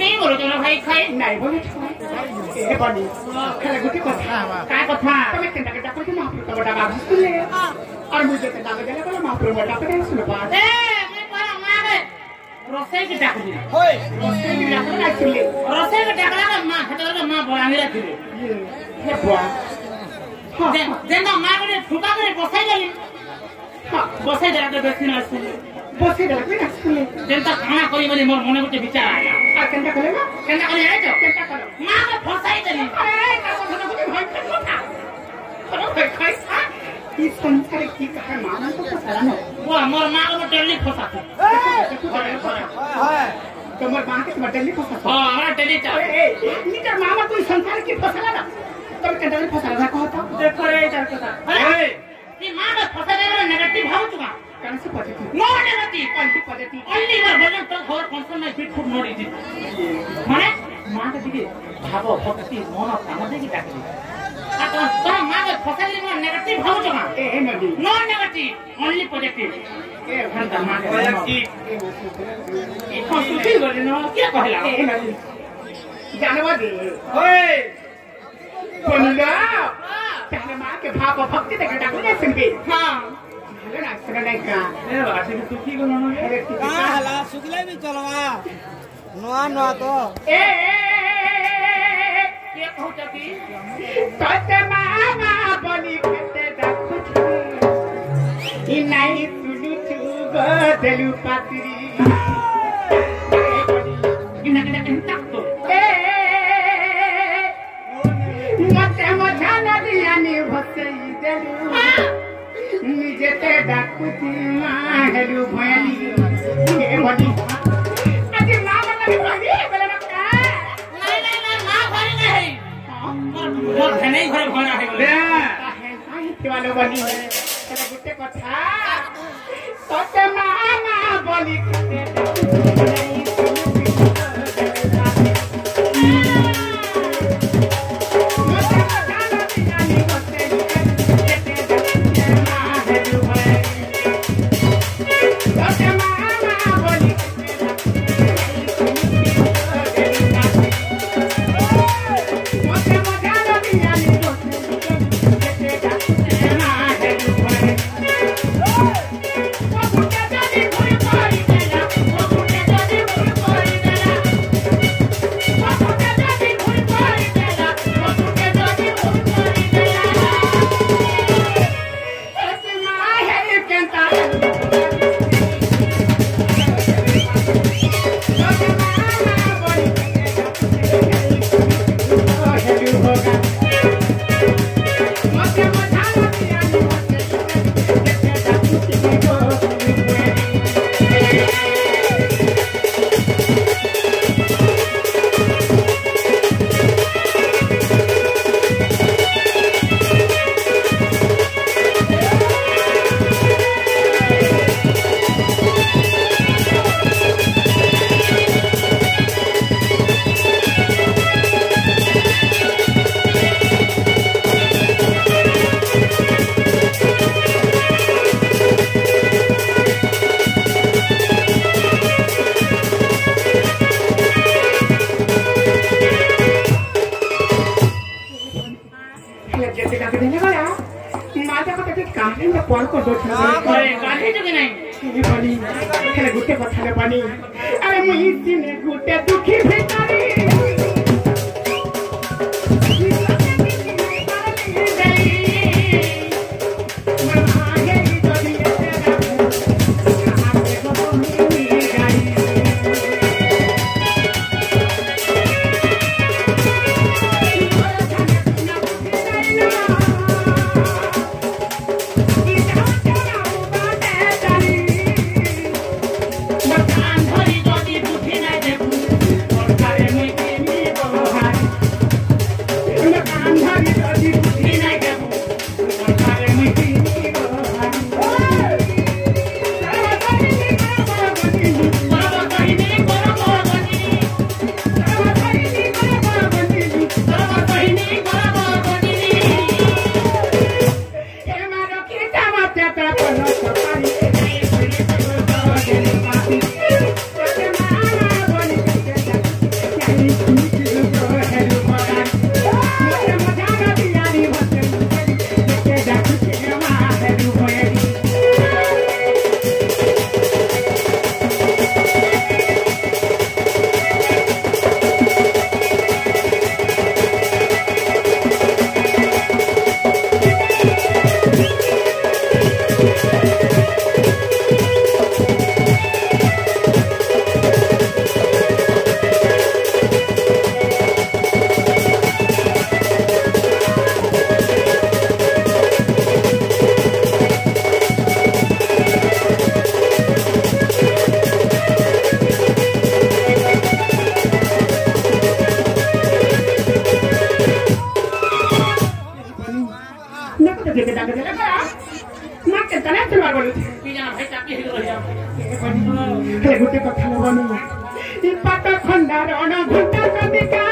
নেই বলো জন ভাই খাই নাই বলে এ বনি খেলা গুটি কথা কা কথা তুমি তেনটা ডাকো মহাপ্রভু ডাকা আর মুঝে তেনটা ডাকা বলে মহাপ্রভু ডাকা শুনে পা ରୋଷେଇକି ଡାକୁଛି ରୋଷେଇକି ଡାକୁଛି ଆସିଲେ ରୋଷେଇକି ଡାକଲା ମା ସେତେବେଳେ ମା ବଳାଙ୍ଗୀ ରାଖିଲେ ଯେନ ମା ଗୋଟେ ଠୁକା କରି ବସାଇ ଦେଲି ବସାଇ ଦେଲା ତ ବେଶୀ ଆସିଲେ ବସାଇ ଦେଲା କି ଆସିଲେ ଯେନ୍ତା କାଣା କରିବ ବୋଲି ମୋର ମନେ ଗୋଟେ ବିଚାର ଆଇଲା କେନ୍ତା କଲେ କେନ୍ତା କରି ଯାଇଛ କେନ୍ତା କଲ ମା ଫସାଇ ଦେଲି ଖାଇ পিস অনুসারে কি কাকে মানাতো ফসানো ও আমার মা আমার ডেলি ফসাতো তোমার মা কে তোমার ডেলি ফসাতো হ্যাঁ আমার ডেলি চা নিটার মামা তুই সংসারে কি ফসালা না তুমি কে ডেলি ফসালা না কহতো দেখো রে এটার কথা আরে এই মা কে ফসালে রে নেগেটিভ হাউচ মা কেন সে positive no negative positive positive only your ভজন তো ঘর কনসার্ন নাই ফিট ফুড নড়ি মানে মাকে দিকে ভাব ভক্তি মন আমাদের কি ডাকে But on some matter, possibly more negative, how to mark? No negative, only positive. के भाव भक्ति देखा डाकू ने सिंह हाँ ना सुनने का मेरे वासी भी सुखी को नॉन है कहाँ हला सुखले भी चलवा नॉन नॉन तो ए তোতে মামা বলি কেতে ডাকুছি। ই নাই শুনুছু গদেলু পাত্রী। মতে মজা নদী আনি ভসেই দেলু। নিজেতে ডাকুছি মা হেলু ভয়ালি। আজি মা বলি ভেনেই ঘরে ভরা হয়ে গেল সাহিত্যওয়ালা বলি তাহলে গোটে কথা। তোতে মামা বলি ঘরে কাহিনীটা কি নাই। গোটে কথা পানি আরে মুই দিনে গোটে দুঃখী ভিতরি pa pa pa pa ହେ ଗୋଟେ କଥା ନବନି ପାଟ ଖଣ୍ଡା ରଣ ଘଣ୍ଟା କବିକା